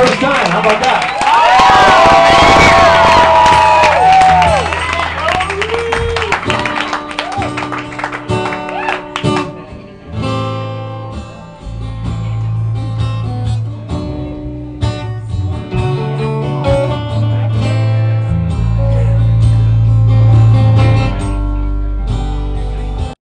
first time. How about that?